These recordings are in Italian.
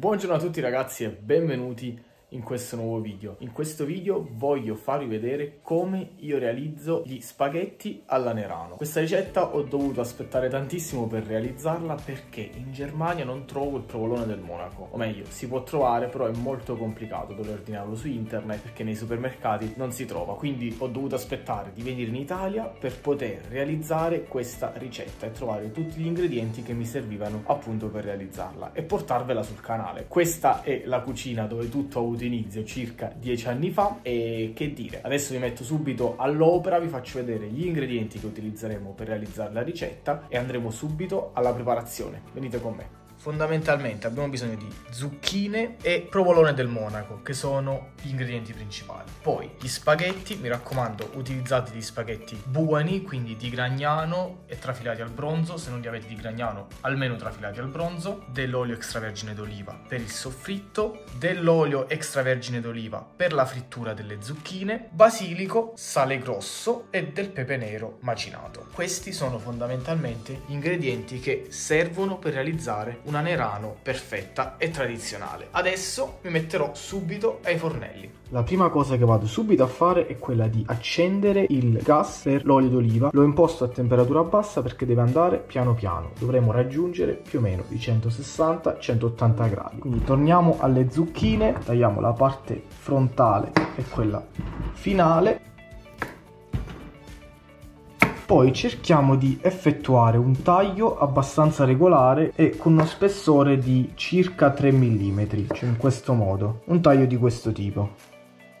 Buongiorno a tutti ragazzi e benvenuti in questo nuovo video. In questo video voglio farvi vedere come io realizzo gli spaghetti alla Nerano. Questa ricetta ho dovuto aspettare tantissimo per realizzarla perché in Germania non trovo il provolone del Monaco. O meglio, si può trovare però è molto complicato dover ordinarlo su internet perché nei supermercati non si trova. Quindi ho dovuto aspettare di venire in Italia per poter realizzare questa ricetta e trovare tutti gli ingredienti che mi servivano appunto per realizzarla e portarvela sul canale. Questa è la cucina dove tutto ha avuto avuto inizio circa dieci anni fa e che dire, adesso vi metto subito all'opera, vi faccio vedere gli ingredienti che utilizzeremo per realizzare la ricetta e andremo subito alla preparazione. Venite con me. Fondamentalmente abbiamo bisogno di zucchine e provolone del Monaco, che sono gli ingredienti principali. Poi gli spaghetti, mi raccomando, utilizzate gli spaghetti buoni, quindi di Gragnano e trafilati al bronzo, se non li avete di Gragnano, almeno trafilati al bronzo, dell'olio extravergine d'oliva per il soffritto, dell'olio extravergine d'oliva per la frittura delle zucchine, basilico, sale grosso e del pepe nero macinato. Questi sono fondamentalmente gli ingredienti che servono per realizzare una Nerano perfetta e tradizionale. Adesso mi metterò subito ai fornelli. La prima cosa che vado subito a fare è quella di accendere il gas per l'olio d'oliva. L'ho imposto a temperatura bassa perché deve andare piano piano. Dovremo raggiungere più o meno i 160-180 gradi. Quindi torniamo alle zucchine, tagliamo la parte frontale e quella finale poi cerchiamo di effettuare un taglio abbastanza regolare e con uno spessore di circa 3 mm, cioè in questo modo, un taglio di questo tipo.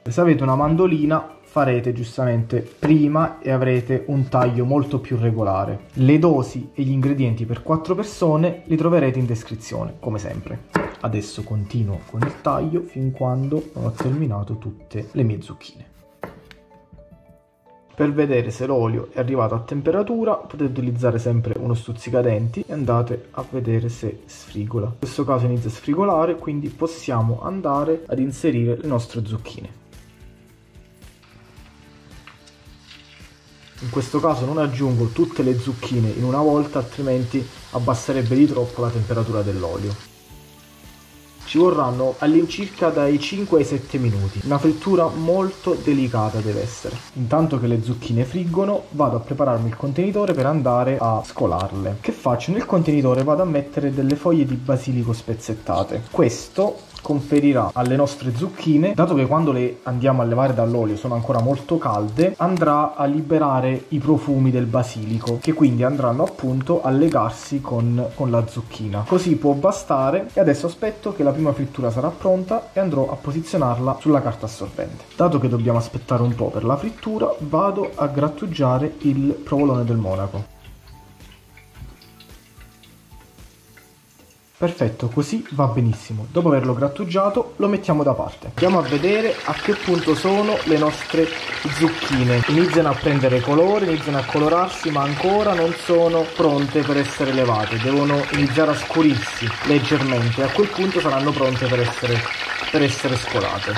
Se avete una mandolina farete giustamente prima e avrete un taglio molto più regolare. Le dosi e gli ingredienti per 4 persone li troverete in descrizione, come sempre. Adesso continuo con il taglio fin quando non ho terminato tutte le mie zucchine. Per vedere se l'olio è arrivato a temperatura potete utilizzare sempre uno stuzzicadenti e andate a vedere se sfrigola. In questo caso inizia a sfrigolare quindi possiamo andare ad inserire le nostre zucchine. In questo caso non aggiungo tutte le zucchine in una volta altrimenti abbasserebbe di troppo la temperatura dell'olio ci vorranno all'incirca dai 5 ai 7 minuti. Una frittura molto delicata deve essere. Intanto che le zucchine friggono vado a prepararmi il contenitore per andare a scolarle. Che faccio? Nel contenitore vado a mettere delle foglie di basilico spezzettate. Questo conferirà alle nostre zucchine, dato che quando le andiamo a levare dall'olio sono ancora molto calde, andrà a liberare i profumi del basilico, che quindi andranno appunto a legarsi con, con la zucchina. Così può bastare e adesso aspetto che la prima frittura sarà pronta e andrò a posizionarla sulla carta assorbente. Dato che dobbiamo aspettare un po' per la frittura, vado a grattugiare il provolone del monaco. Perfetto, così va benissimo. Dopo averlo grattugiato lo mettiamo da parte. Andiamo a vedere a che punto sono le nostre zucchine. Iniziano a prendere colore, iniziano a colorarsi, ma ancora non sono pronte per essere levate. Devono iniziare a scurirsi leggermente. A quel punto saranno pronte per essere, per essere scolate.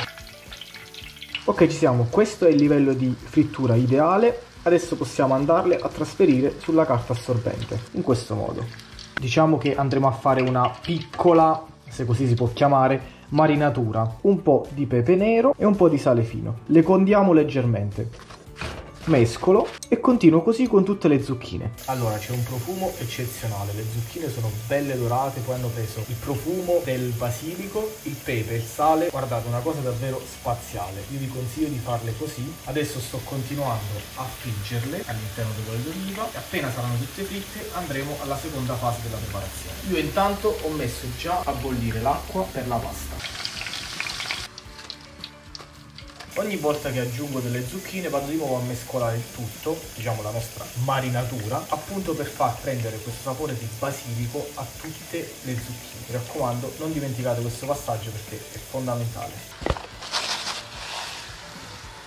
Ok, ci siamo. Questo è il livello di frittura ideale. Adesso possiamo andarle a trasferire sulla carta assorbente, in questo modo diciamo che andremo a fare una piccola, se così si può chiamare, marinatura. Un po' di pepe nero e un po' di sale fino. Le condiamo leggermente mescolo e continuo così con tutte le zucchine. Allora c'è un profumo eccezionale, le zucchine sono belle dorate, poi hanno preso il profumo del basilico, il pepe, il sale, guardate una cosa davvero spaziale. Io vi consiglio di farle così. Adesso sto continuando a friggerle all'interno dell'olio d'oliva e appena saranno tutte fritte andremo alla seconda fase della preparazione. Io intanto ho messo già a bollire l'acqua per la pasta. Ogni volta che aggiungo delle zucchine vado di nuovo a mescolare il tutto, diciamo la nostra marinatura, appunto per far prendere questo sapore di basilico a tutte le zucchine. Mi raccomando, non dimenticate questo passaggio perché è fondamentale.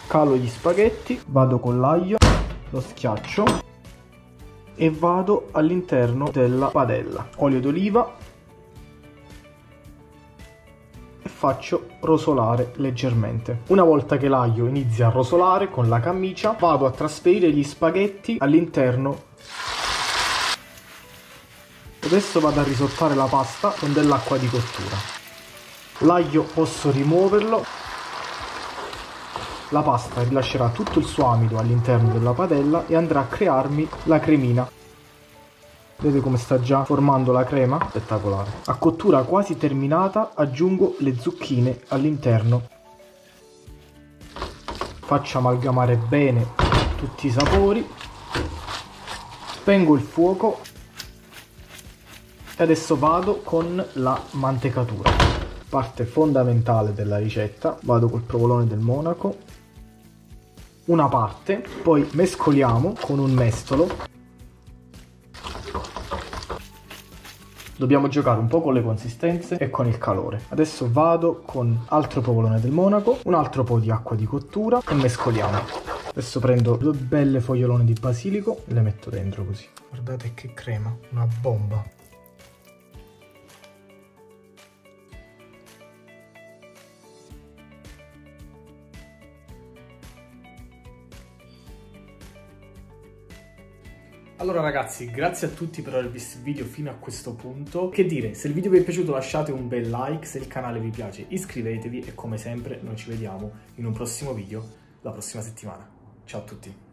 Calo gli spaghetti, vado con l'aglio, lo schiaccio e vado all'interno della padella. Olio d'oliva, faccio rosolare leggermente. Una volta che l'aglio inizia a rosolare con la camicia, vado a trasferire gli spaghetti all'interno Adesso vado a risottare la pasta con dell'acqua di cottura. L'aglio posso rimuoverlo. La pasta rilascerà tutto il suo amido all'interno della padella e andrà a crearmi la cremina. Vedete come sta già formando la crema? Spettacolare. A cottura quasi terminata aggiungo le zucchine all'interno. Faccio amalgamare bene tutti i sapori. Spengo il fuoco e adesso vado con la mantecatura. Parte fondamentale della ricetta, vado col provolone del Monaco. Una parte, poi mescoliamo con un mestolo Dobbiamo giocare un po' con le consistenze e con il calore. Adesso vado con altro provolone del Monaco, un altro po' di acqua di cottura e mescoliamo. Adesso prendo due belle fogliolone di basilico e le metto dentro così. Guardate che crema, una bomba. Allora ragazzi, grazie a tutti per aver visto il video fino a questo punto. Che dire, se il video vi è piaciuto lasciate un bel like, se il canale vi piace iscrivetevi e come sempre noi ci vediamo in un prossimo video la prossima settimana. Ciao a tutti!